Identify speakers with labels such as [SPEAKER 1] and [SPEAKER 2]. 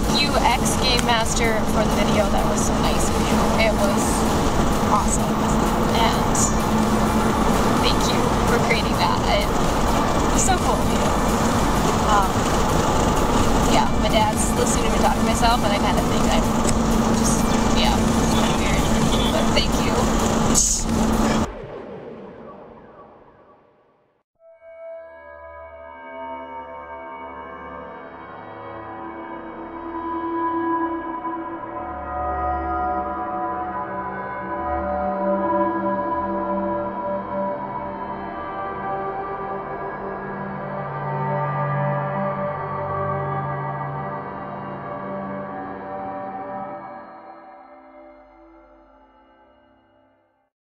[SPEAKER 1] Thank you, X Game Master for the video. That was so nice of you. It was awesome. And thank you for creating that. It was so cool of you. Um, yeah, my dad's listening to me talk to myself, and I kind of think I'm